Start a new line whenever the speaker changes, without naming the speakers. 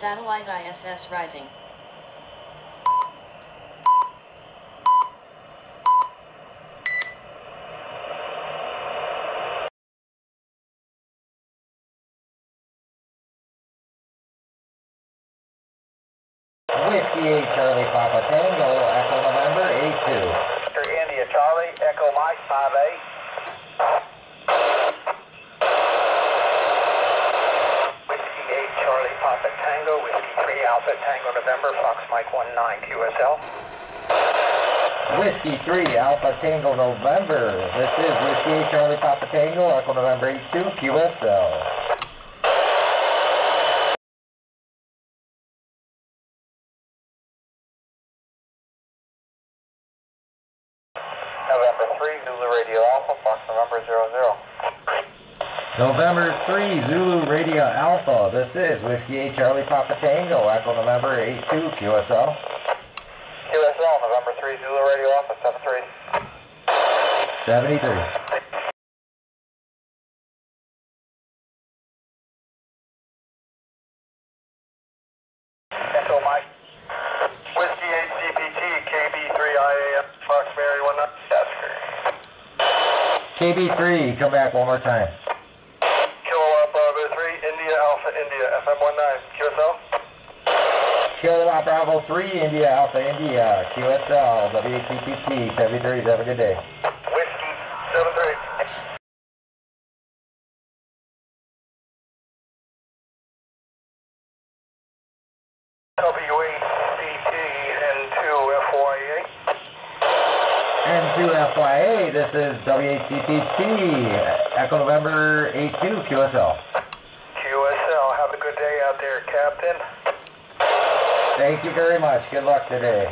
Satellite ISS rising.
Whiskey Charlie Papa Tango, Echo November 82.
Victor India Charlie, Echo Mike 58. Whiskey 8 Charlie Papa Tango, Whiskey 3 Alpha Tango November, Fox Mike 19 QSL.
Whiskey 3 Alpha Tango November. This is Whiskey Charlie Papa Tango, Echo November 82, QSL.
November 3 Zulu Radio Alpha, Fox November 00.
November 3 Zulu Radio Alpha. This is Whiskey 8 Charlie Papa Tango, Echo November 82, QSL.
QSL, November 3 Zulu Radio Alpha, 73.
73.
Echo Mike. Whiskey 8 CPT, KB3 IAM, Fox Mary 19. That's
KB3, come back one more time.
Kilowatt oh Bravo 3, India Alpha India, FM 19, QSL.
Kilowatt Bravo 3, India Alpha India, QSL, W8CPT, 73s. Have a good day.
Whiskey 73. W8CT N2 FYA.
N2 FYA, this is W8CPT, Echo November 82, QSL.
A good day out there, Captain.
Thank you very much. Good luck today.